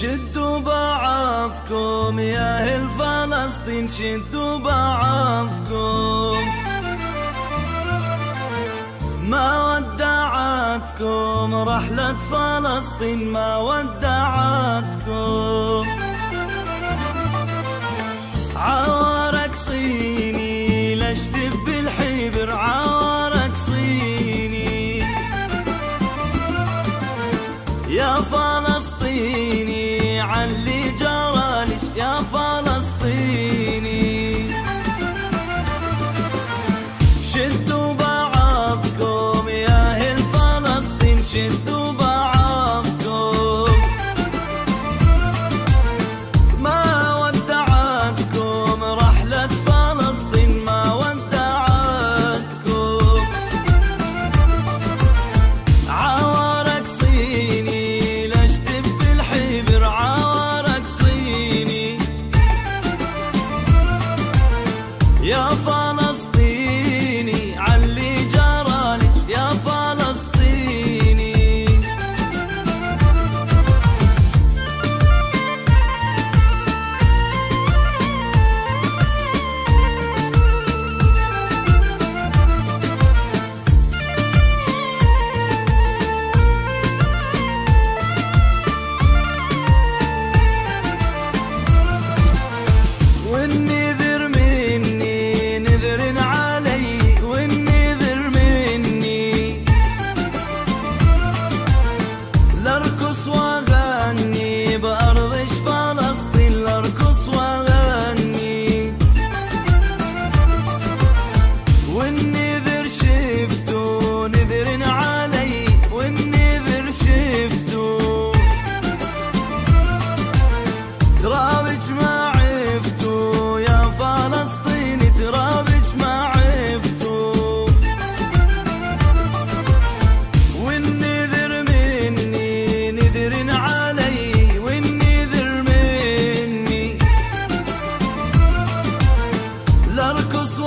شدوا بعضكم يا أهل فلسطين شدوا بعضكم. ما ودعتكم رحلة فلسطين ما ودعتكم. عوارك صيني لاشتب بالحبر عوارك صيني. يا فلسطيني عن اللي جرالش يا فلسطيني. شدوا بعضكم يا أهل فلسطين شدوا Ya fa ترابج ما عفتوا يا فلسطيني ترابج ما عفتوا والنذر مني نذر علي والنذر مني. لارقص